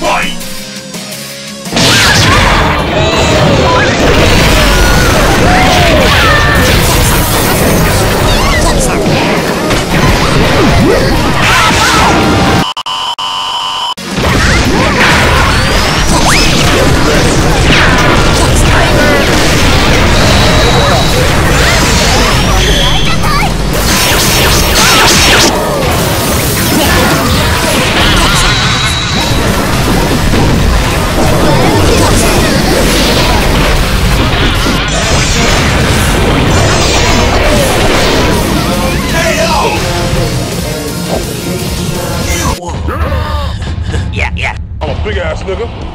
Fight! Big ass nigga.